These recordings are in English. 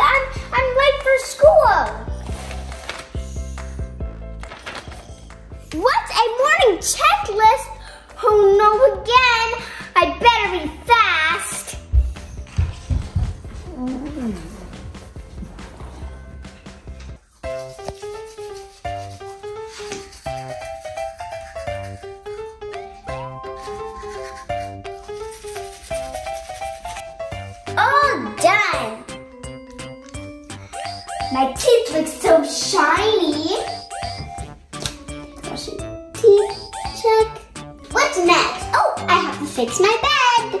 I'm, I'm late for school. What's a morning checklist? Oh no, again. I better be My teeth look so shiny. Brushing teeth, check. What's next? Oh, I have to fix my bed.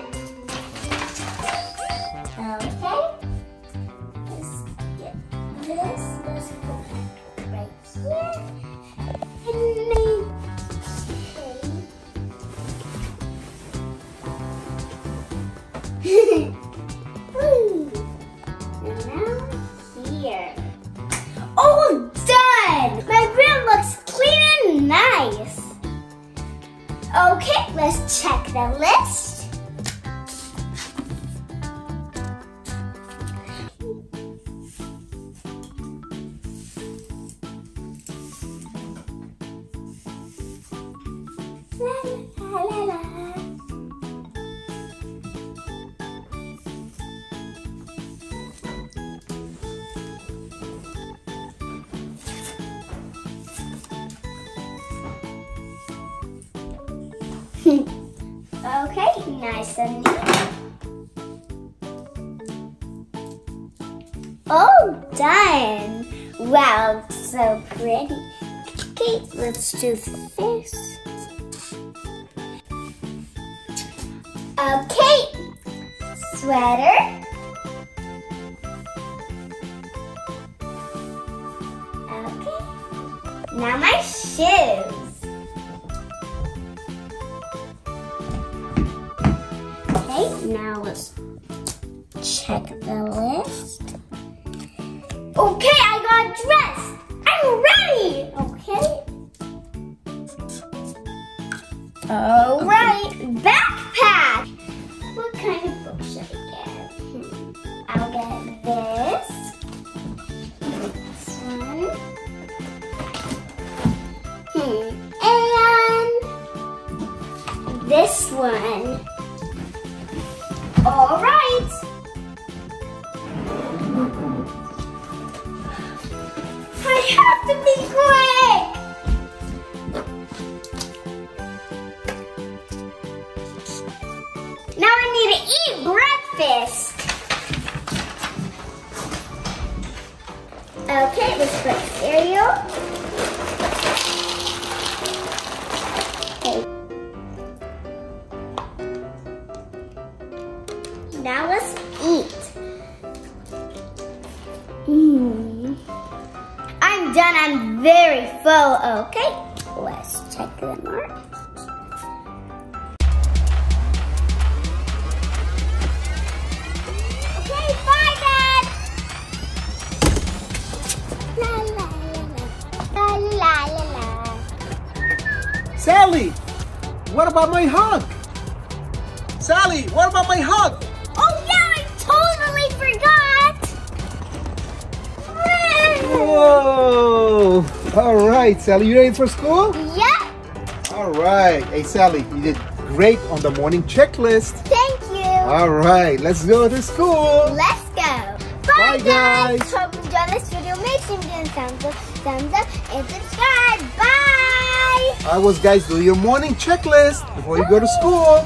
Okay. Let's get this. Let's go right here. And then- Okay, let's check the list. La la la okay, nice and neat. Oh, done. Wow, so pretty. Okay, let's do this. Okay, sweater. Okay, now my shoes. Check the list. Okay, I got dressed. I'm ready. Okay. All right, backpack. What kind of book should I get? Hmm, I'll get this. This one. Hmm, and this one. All right. Eat breakfast. Okay, let's put cereal. Okay. Now let's eat. Hmm. I'm done. I'm very full. Okay, let's check the mark. Sally, what about my hug? Sally, what about my hug? Oh yeah, I totally forgot. Whoa! All right, Sally, you ready for school? Yeah. All right. Hey, Sally, you did great on the morning checklist. Thank you. All right, let's go to school. Let's go. Bye, Bye, guys. guys. Hope you enjoyed this video. Make sure you give a thumbs up, thumbs up, and subscribe. Bye. I was, guys, do your morning checklist before you go to school.